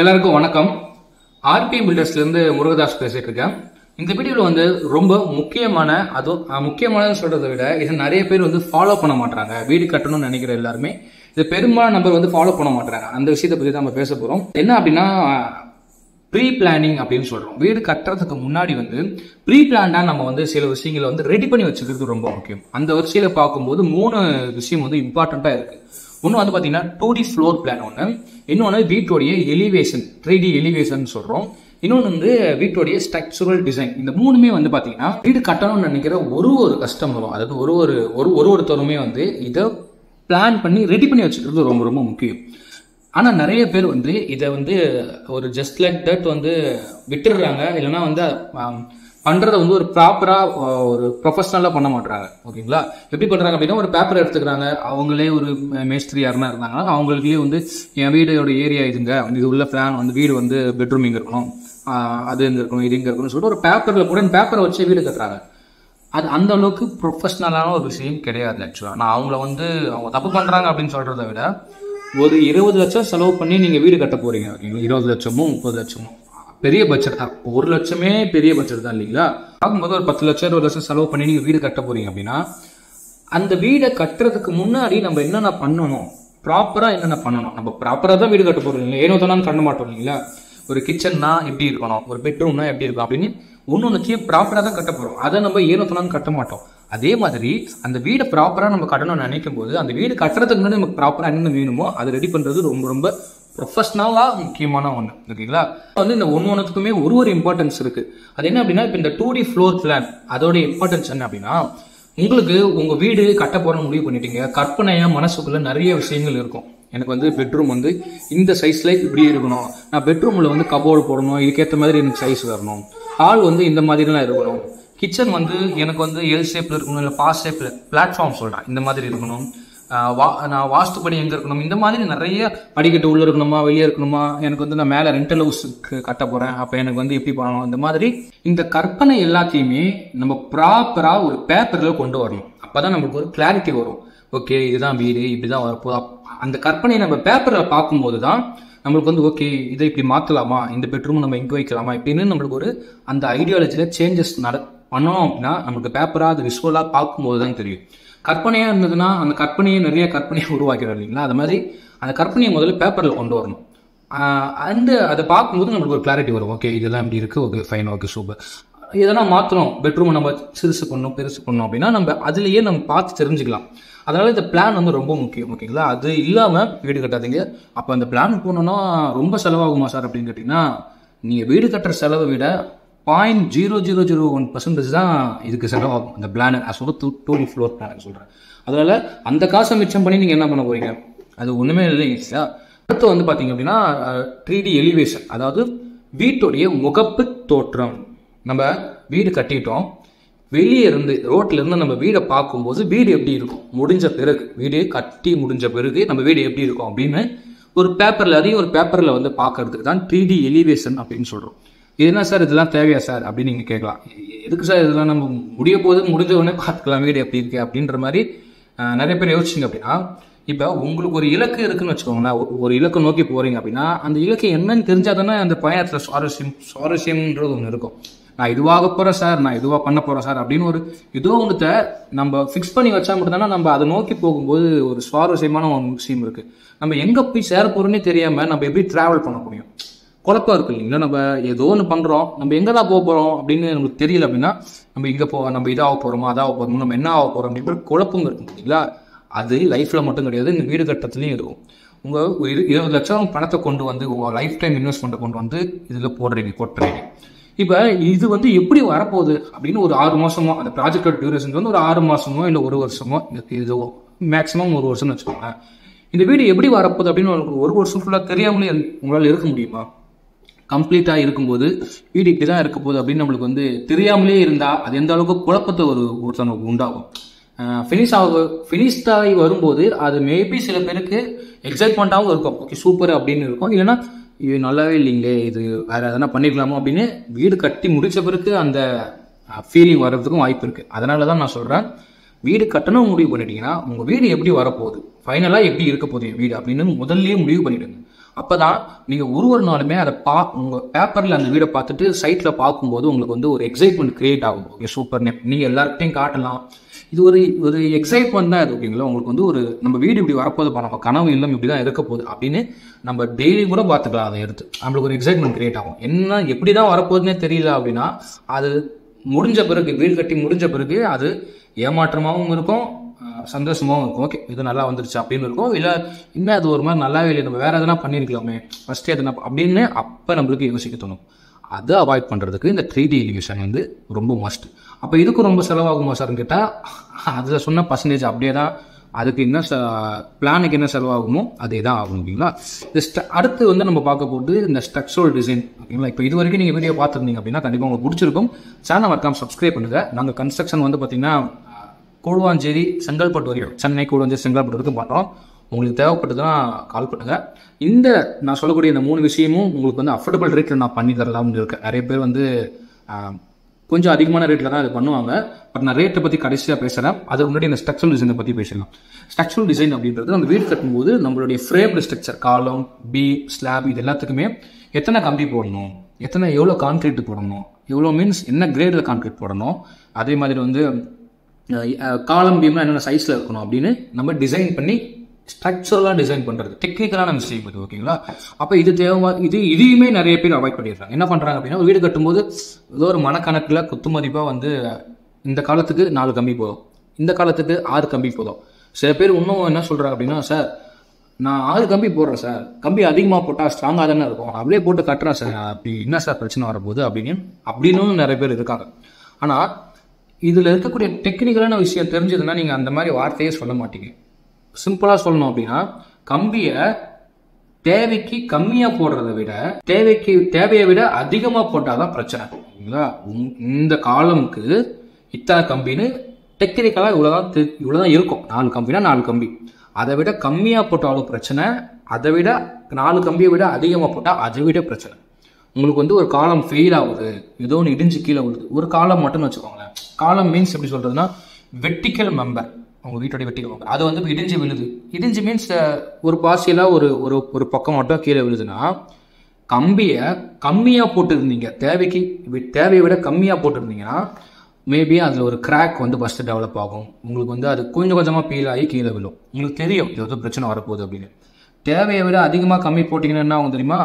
எல்லாருக்கும் வணக்கம். ஆர்பி பில்டர்ஸ்ல இருந்து முருகதாஸ் பேசிட்டு இருக்கேன். இந்த வீடியோல வந்து ரொம்ப முக்கியமான அதுவும் முக்கியமானதுன்னு முக்கியமானது சொல்றதை விட இதை நிறைய பேர் வந்து ஃபாலோ பண்ண மாட்டாங்க வீடு கட்டணும்னு நினைக்கிற எல்லாருமே இது பெரும்பாலான நம்பர் வந்து ஃபாலோ பண்ண மாட்டாங்க அந்த விஷயத்தை பத்தி தான் நம்ம பேச போறோம். என்ன அப்படின்னா ப்ரீ பிளானிங் அப்படின்னு சொல்றோம். வீடு கட்டுறதுக்கு முன்னாடி வந்து ப்ரீ பிளான்டா நம்ம வந்து சில விஷயங்களை வந்து ரெடி பண்ணி வச்சுக்கிறது ரொம்ப முக்கியம். அந்த வரிசையில பார்க்கும்போது மூணு விஷயம் வந்து இம்பார்ட்டண்டா இருக்கு. ஒன்று வந்து பார்த்தீங்கன்னா டூ டி ஃப்ளோர் பிளான் ஒன்று இன்னொன்று வீட்டோடைய எலிவேஷன் த்ரீ டி எலிவேஷன் சொல்கிறோம் இன்னொன்று வந்து வீட்டோடைய ஸ்ட்ரக்சுரல் டிசைன் இந்த மூணுமே வந்து பார்த்தீங்கன்னா வீடு கட்டணும்னு நினைக்கிற ஒரு ஒரு கஸ்டமரும் அதாவது ஒரு ஒரு ஒரு ஒரு ஒருத்தருமே வந்து இதை பிளான் பண்ணி ரெடி பண்ணி வச்சுக்கிறது ரொம்ப ரொம்ப முக்கியம். ஆனால் நிறைய பேர் வந்து இதை வந்து ஒரு ஜஸ்ட் லைக் தட் வந்து விட்டுடுறாங்க. இல்லைன்னா வந்து பண்றதை வந்து ஒரு ப்ராப்பரா ஒரு ப்ரொஃபஷனலா பண்ண மாட்டாங்க ஓகேங்களா? எப்படி பண்றாங்க அப்படின்னா ஒரு பேப்பர் எடுத்துக்கிறாங்க. அவங்களே ஒரு மேஸ்திரி யாருன்னா இருந்தாங்கன்னா அவங்களுக்கே வந்து என் வீடோட ஏரியா இதுங்க. இது உள்ள பிளான் வந்து வீடு வந்து பெட்ரூம் இங்க இருக்கணும். அது இங்க இருக்கணும் இது இங்க இருக்கணும்னு சொல்லிட்டு ஒரு பேப்பர்ல கூட பேப்பரை வச்சு வீடு கட்டுறாங்க. அது அந்த அளவுக்கு ப்ரொஃபஷ்னலான ஒரு விஷயம் கிடையாது ஆக்சுவலாக நான் அவங்கள வந்து அவங்க தப்பு பண்ணுறாங்க அப்படின்னு சொல்கிறத விட ஒரு இருபது லட்சம் செலவு பண்ணி நீங்கள் வீடு கட்ட போகிறீங்க ஓகேங்களா? இருபது லட்சமோ முப்பது லட்சமோ. பெரிய பட்ஜெட் தான். ஒரு லட்சமே பெரிய பட்ஜெட் தான் இல்லைங்களா? பார்க்கும்போது ஒரு பத்து லட்சம் இருபது லட்சம் செலவு பண்ணி நீங்கள் வீடு கட்ட போறீங்க அப்படின்னா அந்த வீடை கட்டுறதுக்கு முன்னாடி நம்ம என்னென்ன பண்ணணும்? ப்ராப்பராக என்னென்ன பண்ணணும்? நம்ம ப்ராப்பராக தான் வீடு கட்ட போகிறோம் இல்லைங்களா? ஏனோ தானு கட்ட மாட்டோம் இல்லைங்களா? ஒரு கிச்சன்னா எப்படி இருக்கணும்? ஒரு பெட்ரூம்னா எப்படி இருக்கும் அப்படின்னு ஒன்று ஒன்றுத்தையும் ப்ராப்பராக தான் கட்ட போகிறோம் அதை நம்ம ஏனோ தானு கட்ட மாட்டோம். அதே மாதிரி அந்த வீடை ப்ராப்பராக நம்ம கட்டணும்னு நினைக்கும் போது அந்த வீடு கட்டுறதுக்கு முன்னாடி நமக்கு ப்ராப்பராக என்னென்ன வேணுமோ அதை ரெடி பண்ணுறது ரொம்ப ரொம்ப ப்ரொஃபஷ்னலாக முக்கியமான ஒன்று ஓகேங்களா? வந்து இந்த ஒன்று ஒன்றுத்துக்குமே ஒரு ஒரு இம்பார்ட்டன்ஸ் இருக்குது அது என்ன அப்படின்னா இப்போ இந்த டூ டி ஃப்ளோர் பிளான் அதோட இம்பார்ட்டன்ஸ் என்ன அப்படின்னா உங்களுக்கு உங்கள் வீடு கட்ட போறோம்னு முடிவு பண்ணிட்டீங்க. கற்பனையாக மனசுக்குள்ளே நிறைய விஷயங்கள் இருக்கும். எனக்கு வந்து பெட்ரூம் வந்து இந்த சைஸில் இப்படி இருக்கணும். நான் பெட்ரூமில் வந்து கபோர்டு போடணும். இதுக்கேற்ற மாதிரி எனக்கு சைஸ் வரணும். ஹால் வந்து இந்த மாதிரிலாம் இருக்கணும். கிச்சன் வந்து எனக்கு வந்து எல் ஷேப்பில் இருக்கணும் இல்லை பாஸ் ஷேப்பில் பிளாட்ஃபார்ம் சொல்கிறேன் இந்த மாதிரி இருக்கணும். வா நான் வாஸ்துப்படி எங்கே இருக்கணும்? இந்த மாதிரி நிறைய படிக்கட்டு உள்ளே இருக்கணுமா? வெளியே இருக்கணுமா? எனக்கு வந்து நான் மேலே ரெண்டல் ஹவுஸுக்கு கட்ட போகிறேன் அப்போ எனக்கு வந்து எப்படி பண்ணணும்? இந்த மாதிரி இந்த கற்பனை எல்லாத்தையுமே நம்ம ப்ராப்பராக ஒரு பேப்பரில் கொண்டு வரணும். அப்பதான் நமக்கு ஒரு கிளாரிட்டி வரும். ஓகே இதுதான் வீடு இப்படி தான் வரப்போ அந்த கற்பனையை நம்ம பேப்பரில் பார்க்கும்போது தான் நம்மளுக்கு வந்து ஓகே இதை இப்படி மாற்றலாமா இந்த பெட்ரூம் நம்ம இங்க வைக்கலாமா? இப்படின்னு நம்மளுக்கு ஒரு அந்த ஐடியாலஜியில் சேஞ்சஸ் நட பண்ணோம் அப்படின்னா நம்மளுக்கு பேப்பராக அது விஷுவலாக பார்க்கும்போது தான் தெரியும். கற்பனையாக இருந்ததுன்னா அந்த கற்பனையை நிறைய கற்பனையை உருவாக்கிறோம் இல்லைங்களா? அது மாதிரி அந்த கற்பனையை முதல்ல பேப்பரில் கொண்டு வரணும். அந்த அதை பார்க்கும்போது நம்மளுக்கு ஒரு கிளாரிட்டி வரும். ஓகே இதெல்லாம் இப்படி இருக்குது ஓகே ஃபைன் ஓகே சூப்பர் இதெல்லாம் மாற்றணும் பெட்ரூமை நம்ம சிறுசு பண்ணணும் பெருசு பண்ணணும் அப்படின்னா நம்ம அதுலேயே நம்ம பார்த்து தெரிஞ்சுக்கலாம். அதனால் இந்த பிளான் வந்து ரொம்ப முக்கியம். ஓகேங்களா அது இல்லாமல் வீடு கட்டாதீங்க. அப்போ அந்த பிளான் போனோன்னா ரொம்ப செலவாகுமா சார் அப்படின்னு கேட்டிங்கன்னா நீங்கள் வீடு கட்டுற செலவை விட point zero zero zero one percentage தான் இதுக்கு செலவாகும் இந்த பிளான் சொல்ல டூ ஃப்ளோர் பிளான் சொல்கிறேன் அதனால் அந்த காசை மிச்சம் பண்ணி நீங்கள் என்ன பண்ண போகிறீங்க அது ஒன்றுமே இல்லை ஈஸியாக அடுத்து வந்து பார்த்தீங்க அப்படின்னா த்ரீ டி எலிவேஷன் அதாவது வீட்டுடைய முகப்பு தோற்றம். நம்ம வீடு கட்டிட்டோம். வெளியே இருந்து ரோட்டில் இருந்து நம்ம வீடை பார்க்கும்போது வீடு எப்படி இருக்கும்? முடிஞ்ச பிறகு வீடு கட்டி முடிஞ்ச பிறகு நம்ம வீடு எப்படி இருக்கும் அப்படின்னு ஒரு பேப்பரில் அதையும் ஒரு பேப்பரில் வந்து பார்க்கறதுக்கு தான் த்ரீ டி எலிவேஷன் அப்படின்னு சொல்கிறோம் இது என்ன சார் இதெல்லாம் தேவையா சார்? அப்படின்னு நீங்கள் கேட்கலாம். எதுக்கு சார் இதெல்லாம் நம்ம முடிய போது முடிஞ்ச உடனே பார்த்துக்கலாம் வீடு எப்படி இருக்கு அப்படின்ற மாதிரி நிறைய பேர் யோசிச்சிங்க அப்படின்னா இப்போ உங்களுக்கு ஒரு இலக்கு இருக்குன்னு வச்சுக்கோங்களேன். ஒரு- இலக்கு நோக்கி போகிறீங்க அப்படின்னா அந்த இலக்கு என்னன்னு தெரிஞ்சாதானே அந்த பயணத்தில் சுவாரஸ்யம் சுவாரஸ்யம்ன்றது ஒன்று இருக்கும். நான் இதுவாக போகிறேன் சார் நான் இதுவாக பண்ண போகிறேன் சார் அப்படின்னு ஒரு ஏதோ ஒன்றுத்த நம்ம ஃபிக்ஸ் பண்ணி வச்சா மட்டும்தானே நம்ம அதை நோக்கி போகும்போது ஒரு சுவாரஸ்யமான ஒரு விஷயம் இருக்குது நம்ம எங்கே போய் சேர போகிறோன்னே தெரியாமல் நம்ம எப்படி ட்ராவல் பண்ண முடியும்? குழப்பம் இருக்கு இல்லைங்களா? நம்ம ஏதோ ஒன்று பண்ணுறோம் நம்ம எங்கே தான் போக போகிறோம் அப்படின்னு நமக்கு தெரியல அப்படின்னா நம்ம இங்கே போ நம்ம இதாக போகிறோமா அதாக போகிறோமோ நம்ம என்ன ஆக போகிறோம் அப்படின்ற குழப்பம் இருக்கும் இல்லைங்களா? அது லைஃப்பில் மட்டும் கிடையாது இந்த வீடு கட்டத்துலேயும் இருக்கும். உங்கள் ஒரு இரு- இருபது லட்சம் பணத்தை கொண்டு வந்து உங்கள் லைஃப் டைம் இன்வெஸ்ட்மெண்ட்டை கொண்டு வந்து இதில் போடுறீங்க கொட்டுறீங்க. இப்போ இது வந்து எப்படி வரப்போகுது அப்படின்னு ஒரு ஆறு மாதமோ அந்த ப்ராஜெக்டோட டியூரேஷன் வந்து ஒரு ஆறு மாதமோ இல்லை ஒரு வருஷமோ இது- மேக்ஸிமம் ஒரு வருஷம்னு வச்சுக்கோங்க இந்த வீடு எப்படி வரப்போகுது அப்படின்னு உங்களுக்கு ஒரு வருஷம் ஃபுல்லாக தெரியாமலே உங்களால் இருக்க முடியுமா? கம்ப்ளீட்டாக இருக்கும்போது வீடு இப்படி தான் இருக்க போகுது அப்படின்னு நம்மளுக்கு வந்து தெரியாமலே இருந்தால் அது எந்த அளவுக்கு குழப்பத்தை ஒரு ஒருத்தனுக்கு உண்டாகும். ஃபினிஷ் ஆக ஃபினிஷ்ட் ஆகி வரும்போது அது மேபி சில பேருக்கு எக்ஸைட்மெண்ட்டாகவும் இருக்கும். ஓகே சூப்பர் அப்படின்னு இருக்கும். இல்லைனா இது நல்லாவே இல்லைங்களே இது வேறு எதனா பண்ணிருக்கலாமோ அப்படின்னு வீடு கட்டி முடித்த பிறகு அந்த ஃபீலிங் வர்றதுக்கும் வாய்ப்பு இருக்குது அதனால தான் நான் சொல்கிறேன் வீடு கட்டணும் முடிவு பண்ணிட்டீங்கன்னா உங்கள் வீடு எப்படி வரப்போகுது? ஃபைனலாக எப்படி இருக்க போகுது வீடு அப்படின்னு முதல்லயே முடிவு பண்ணிவிடுங்க அப்போ தான் நீங்கள் ஒரு ஒரு நாளுமே அதை பா உங்கள் பேப்பரில் அந்த வீடை பார்த்துட்டு சைட்டில் பார்க்கும்போது உங்களுக்கு வந்து ஒரு எக்ஸைட்மெண்ட் கிரியேட் ஆகும். ஓகே சூப்பர் நீங்கள் எல்லார்கிட்டையும் காட்டலாம். இது ஒரு ஒரு எக்ஸைட்மெண்ட் தான் இது ஓகேங்களா உங்களுக்கு வந்து ஒரு நம்ம வீடு இப்படி வரப்போகுது நம்ம கனவு இல்லம் இப்படி தான் இருக்க போகுது அப்படின்னு நம்ம டெய்லி கூட பார்த்துக்கலாம் அதை எடுத்து. நம்மளுக்கு ஒரு எக்ஸைட்மெண்ட் கிரியேட் ஆகும். என்ன எப்படி தான் வரப்போகுதுன்னே தெரியல அப்படின்னா அது முடிஞ்ச பிறகு வீடு கட்டி முடிஞ்ச பிறகு அது ஏமாற்றமாகவும் இருக்கும் சந்தோஷமாகவும் இருக்கும். ஓகே இது நல்லா வந்துருச்சு அப்படின்னு இருக்கும். இல்லை இன்னும் அது ஒரு மாதிரி நல்லாவே இல்லை நம்ம வேறு எதனா பண்ணியிருக்கலாமே ஃபஸ்ட்டு எதனா அப்படின்னு அப்போ நம்மளுக்கு யோசிக்க தோணும். அதை அவாய்ட் பண்ணுறதுக்கு இந்த த்ரீ டி எலிவேஷன் வந்து ரொம்ப மஸ்ட் அப்போ இதுக்கு ரொம்ப செலவாகுமா சார்னு கேட்டால் அதில் சொன்ன பர்சன்டேஜ் அப்படியே தான் அதுக்கு என்ன ச பிளானுக்கு என்ன செலவாகுமோ அதே தான் ஆகும் ஓகேங்களா? இந்த ஸ்ட- அடுத்து வந்து நம்ம பார்க்க போகிறது இந்த ஸ்ட்ரக்சரல் டிசைன் ஓகேங்களா? இப்போ இது வரைக்கும் நீங்கள் வீடியோ பார்த்துருந்தீங்க அப்படின்னா கண்டிப்பாக உங்களுக்கு பிடிச்சிருக்கும். சேனல் மறக்காமல் சப்ஸ்கிரைப் பண்ணுங்கள் நாங்கள் கன்ஸ்ட்ரக்ஷன் வந்து பார்த்திங்கன்னா கூடுவாஞ்சேரி செங்கல்பட்டு வரையும் சென்னை கூடுவாஞ்சேரி செங்கல்பட்டு வரைக்கும் பார்த்தோம். உங்களுக்கு தேவைப்பட்டதுன்னா கால் பண்ணுங்கள் இந்த நான் சொல்லக்கூடிய இந்த மூணு விஷயமும் உங்களுக்கு வந்து அஃபோர்டபுள் ரேட்டில் நான் பண்ணி தரலாம்னு இருக்கேன் நிறைய பேர் வந்து கொஞ்சம் அதிகமான ரேட்டில் தான் இது பண்ணுவாங்க. பட் நான் ரேட்டை பற்றி கடைசியாக பேசுகிறேன் அதுக்கு முன்னாடி இந்த ஸ்ட்ரக்சரல் டிசைனை பற்றி பேசலாம் ஸ்ட்ரக்சரல் டிசைன் அப்படின்றது நம்ம வீடு கட்டும்போது நம்மளுடைய framed structure column beam slab இது எல்லாத்துக்குமே எத்தனை கம்பி போடணும்? எத்தனை எவ்வளோ கான்கிரீட் போடணும்? எவ்வளோ மீன்ஸ் என்ன கிரேடில் கான்கிரீட் போடணும்? அதே மாதிரி வந்து காலம் பீம்லாம் என்னென்ன சைஸில் இருக்கணும் அப்படின்னு நம்ம டிசைன் பண்ணி ஸ்ட்ரக்சரலாக டிசைன் பண்ணுறது டெக்னிக்கலான மிஸ்டேக் இது ஓகேங்களா அப்போ இது தேவை இது இதையுமே நிறைய பேர் அவாய்ட் பண்ணிடுறாங்க. என்ன பண்ணுறாங்க அப்படின்னா வீடு கட்டும்போது ஏதோ ஒரு மனக்கணக்கில் குத்து மதிப்பாக வந்து இந்த காலத்துக்கு நாலு கம்பி போதும். இந்த காலத்துக்கு ஆறு கம்பி போதும். சில பேர் இன்னும் என்ன சொல்கிறாங்க அப்படின்னா சார் நான் ஆறு கம்பி போடுறேன் சார். கம்பி அதிகமாக போட்டால் ஸ்ட்ராங்காக தானே இருக்கும். அப்படியே போட்டு கட்டுறேன் சார். அப்படி என்ன சார் பிரச்சனை வரப்போகுது? அப்படின்னு அப்படின்னும் நிறைய பேர் இருக்காங்க. ஆனால் இதில் இருக்கக்கூடிய டெக்னிக்கலான விஷயம் தெரிஞ்சதுன்னா நீங்கள் அந்த மாதிரி வார்த்தையே சொல்ல மாட்டீங்க. சிம்பிளாக சொல்லணும் அப்படின்னா கம்பியை தேவைக்கு கம்மியாக போடுறத விட தேவைக்கு தேவையை விட அதிகமாக போட்டால் தான் பிரச்சனை ஓகேங்களா இந்த காலமுக்கு இத்தனை கம்பின்னு டெக்னிக்கலாக இவ்வளோதான் இவ்வளோதான் இருக்கும். நாலு கம்பினா நாலு கம்பி. அதை விட கம்மியாக போட்டாலும் பிரச்சனை. அதை விட நாலு கம்பியை விட அதிகமாக போட்டால் அதை விட பிரச்சனை. உங்களுக்கு வந்து ஒரு காலம் ஃபெயில் ஆகுது. ஏதோ ஒன்று இடிஞ்சு கீழே விழுது. ஒரு காலம் மட்டும்னு வச்சுக்கோங்களேன். காலம் மீன்ஸ் எப்படி சொல்றதுன்னா வெட்டிக்கல் மெம்பர் அவங்க வீட்டோட வெட்டிக்கல் மெம்பர் அது வந்து இடிஞ்சு விழுது. இடிஞ்சு மீன்ஸ் ஒரு பார்சியலாக ஒரு ஒரு ஒரு பக்கம் மட்டும் கீழே விழுதுன்னா கம்பியை கம்மியாக போட்டுருந்தீங்க. தேவைக்கு தேவையை விட கம்மியாக போட்டிருந்தீங்கன்னா மேபி அதில் ஒரு கிராக் வந்து ஃபஸ்ட்டு டெவலப் ஆகும். உங்களுக்கு வந்து அது கொஞ்சம் கொஞ்சமாக பீல் ஆகி கீழே விழும். உங்களுக்கு தெரியும் இது வந்து பிரச்சனை வரப்போகுது அப்படின்னு. தேவையை விட அதிகமாக கம்மி போட்டிங்கன்னா என்ன ஆகும் தெரியுமா?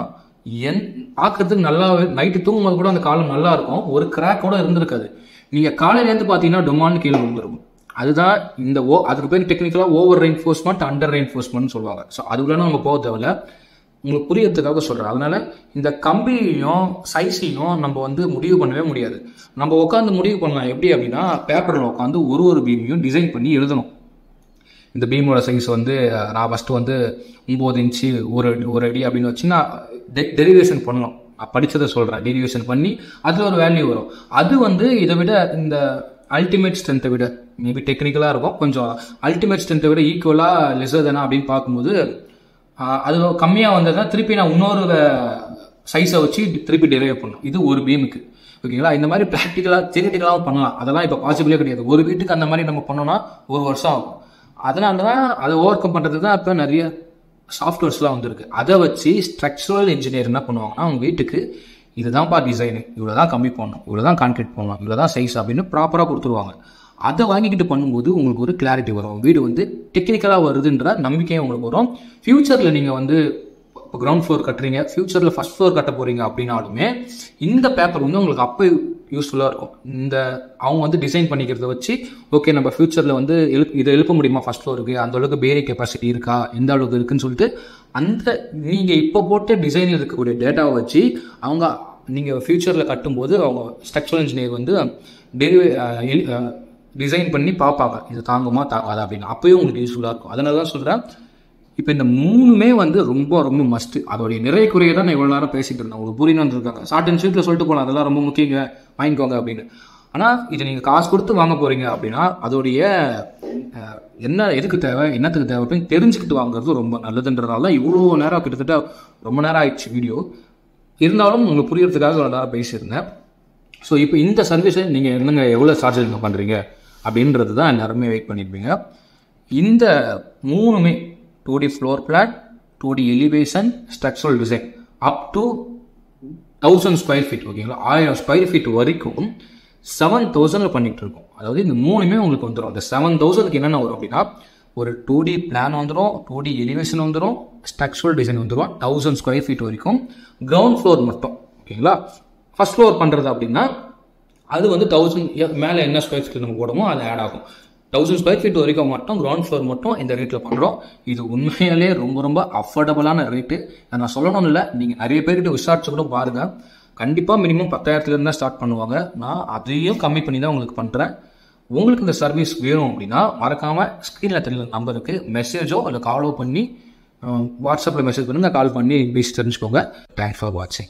என் பார்க்கறதுக்கு நல்லா நைட்டு தூங்கும்போது கூட அந்த காலம் நல்லா இருக்கும். ஒரு கிராக் கூட இருந்திருக்காது. நீங்கள் காலையிலேருந்து பார்த்தீங்கன்னா டொமான்னு கீழே விழுந்துருக்கும் அதுதான் இந்த ஓ அதுக்கு பேர் டெக்னிக்கலாக ஓவர் ரெயின்ஃபோர்ஸ்மெண்ட் அண்டர் ரெயின்ஃபோர்ஸ்மெண்ட் சொல்லுவாங்க. ஸோ அதுக்குள்ள நம்ம போக தேவையில்ல. உங்களுக்கு புரியறதுக்காக சொல்கிறேன் அதனால இந்த கம்பியையும் சைஸையும் நம்ம வந்து முடிவு பண்ணவே முடியாது. நம்ம உட்காந்து முடிவு பண்ணலாம். எப்படி அப்படின்னா பேப்பரில் உட்காந்து ஒரு ஒரு பீமையும் டிசைன் பண்ணி எழுதணும். இந்த பீமோட சைஸ் வந்து நான் ஃபஸ்ட்டு வந்து ஒம்பது இன்ச்சு ஒரு அடி ஒரு அடி அப்படின்னு வச்சு நான் டெரிவேஷன் பண்ணணும் நான் படித்ததை சொல்கிறேன் டெரிவேஷன் பண்ணி அதில் ஒரு வேல்யூ வரும். அது வந்து இதை விட இந்த அல்டிமேட் ஸ்ட்ரென்த்தை விட மேபி டெக்னிக்கலாக இருக்கும். கொஞ்சம் அல்டிமேட் ஸ்ட்ரென்த்தை விட ஈக்குவலாக லெசர் தானே அப்படின்னு பார்க்கும்போது அது கம்மியாக வந்ததுன்னா திருப்பி நான் இன்னொரு சைஸை வச்சு திருப்பி டெரைவ் பண்ணணும் இது ஒரு பீமுக்கு ஓகேங்களா இந்த மாதிரி ப்ராக்டிக்கலாக தியரிட்டிக்கலாகவும் பண்ணலாம். அதெல்லாம் இப்போ பாசிபிளே கிடையாது. ஒரு வீட்டுக்கு அந்த மாதிரி நம்ம பண்ணோம்னா ஒரு வருஷம் ஆகும். அதனால தான் அதை ஓவர் கம் பண்ணுறது தான் இப்போ நிறைய சாஃப்ட்வேர்ஸ்லாம் வந்திருக்கு. அதை வச்சு ஸ்ட்ரக்சரல் இன்ஜினியர் என்ன பண்ணுவாங்கன்னா அவங்க வீட்டுக்கு இதுதான்ப்பா டிசைனு இவ்வளோ தான் கம்மி பண்ணணும் இவ்வளோ தான் கான்கிரீட் பண்ணணும் இவ்வளோ தான் சைஸ் அப்படின்னு ப்ராப்பராக கொடுத்துருவாங்க. அதை வாங்கிக்கிட்டு பண்ணும்போது உங்களுக்கு ஒரு கிளாரிட்டி வரும். வீடு வந்து டெக்னிக்கலாக வருதுன்ற நம்பிக்கையும் உங்களுக்கு வரும். ஃப்யூச்சரில் நீங்கள் வந்து இப்போ கிரவுண்ட் ஃப்ளோர் கட்டுறீங்க ஃபியூச்சரில் ஃபஸ்ட் ஃப்ளோர் கட்ட போகிறீங்க அப்படின்னாலுமே இந்த பேப்பர் வந்து உங்களுக்கு அப்போ யூஸ்ஃபுல்லாக இருக்கும். இந்த அவங்க வந்து டிசைன் பண்ணிக்கிறத வச்சு ஓகே நம்ம ஃப்யூச்சரில் வந்து எழுப் இதை எழுப்ப முடியுமா ஃபர்ஸ்ட் ஃப்ளோருக்கு அந்த அளவுக்கு பேரி கெப்பாசிட்டி இருக்கா? எந்த அளவுக்கு இருக்குன்னு சொல்லிட்டு அந்த நீங்கள் இப்போ போட்டு டிசைனில் இருக்கக்கூடிய டேட்டாவை வச்சு அவங்க நீங்கள் ஃப்யூச்சரில் கட்டும்போது அவங்க ஸ்ட்ரக்சரல் இன்ஜினியர் வந்து டெரிவே டிசைன் பண்ணி பார்ப்பாங்க. இது தாங்குமா தாங்காதா அப்படின்னு. அப்பயும் உங்களுக்கு யூஸ்ஃபுல்லாக இருக்கும். அதனால தான் சொல்கிறேன் இப்போ இந்த மூணுமே வந்து ரொம்ப ரொம்ப மஸ்ட்டு அதோடைய நிறைய குறையை தான் நான் இவ்வளோ நேரம் பேசிட்டு இருந்தேன். உங்களுக்கு புரியணும் வந்திருக்காங்க ஷார்ட் அண்ட் ஸ்வீட்டில் சொல்லிட்டு போகலாம் அதெல்லாம் ரொம்ப முக்கியங்க. வாங்கிக்கோங்க அப்படின்னு. ஆனால் இதை நீங்கள் காசு கொடுத்து வாங்க போகிறீங்க அப்படின்னா அதோடைய என்ன எதுக்கு தேவை என்னத்துக்கு தேவை அப்படின்னு தெரிஞ்சுக்கிட்டு வாங்குறது ரொம்ப நல்லதுன்றதால தான் இவ்வளோ நேரம் கிட்டத்தட்ட ரொம்ப நேரம் ஆயிடுச்சு வீடியோ. இருந்தாலும் உங்களுக்கு புரியறதுக்காக இவ்வளோ நேரம் பேசியிருந்தேன். ஸோ இப்போ இந்த சர்வீஸை நீங்கள் என்னங்க எவ்வளோ சார்ஜ் பண்ணுறீங்க அப்படின்றது தான் எல்லாருமே வெயிட் பண்ணியிருப்பீங்க இந்த மூணுமே two D floor plan two D elevation structural design up to thousand square feet ஓகேங்களா ஆயிரம் ஸ்கொயர் ஃபீட் வரைக்கும் செவன் தௌசண்டில் பண்ணிகிட்டு இருக்கோம். அதாவது இந்த மூணுமே உங்களுக்கு வந்துடும் அந்த செவன் தௌசண்ட்க்கு என்னென்ன வரும் அப்படின்னா ஒரு டூ டி பிளான் வந்துடும் டூ டி எலிவேஷன் வந்துடும் ஸ்ட்ரக்சரல் டிசைன் வந்துடும் தௌசண்ட் ஸ்கொயர் ஃபீட் வரைக்கும் கிரவுண்ட் ஃப்ளோர் மட்டும் ஓகேங்களா ஃபர்ஸ்ட் ஃப்ளோர் பண்ணுறது அப்படின்னா அது வந்து தௌசண்ட் மேலே என்ன ஸ்கொயர் ஃபீட் நம்ம போடுமோ அது ஆட் ஆகும். தௌசண்ட் ஸ்கொயர் ஃபீட் வரைக்கும் மட்டும் கிரவுண்ட் ஃப்ளோர் மட்டும் இந்த ரேட்டில் பண்ணுறோம் இது உண்மையாலே ரொம்ப ரொம்ப அஃபோர்டபுளான ரேட்டு நான் சொல்லணும் இல்லை நீங்கள் நிறைய பேர்கிட்ட விசாரிச்சு கூட பாருங்கள் கண்டிப்பாக மினிமம் பத்தாயிரத்துலேருந்து தான் ஸ்டார்ட் பண்ணுவாங்க. நான் அதையும் கம்மி பண்ணி தான் உங்களுக்கு பண்ணுறேன் உங்களுக்கு இந்த சர்வீஸ் வேணும் அப்படின்னா மறக்காமல் ஸ்க்ரீனில் தெரியல நம்பருக்கு மெசேஜோ இல்லை காலோ பண்ணி வாட்ஸ்அப்பில் மெசேஜ் பண்ணுங்கள் கால் பண்ணி பேசி தெரிஞ்சுக்கோங்க. தேங்க்ஸ் ஃபார் வாட்சிங்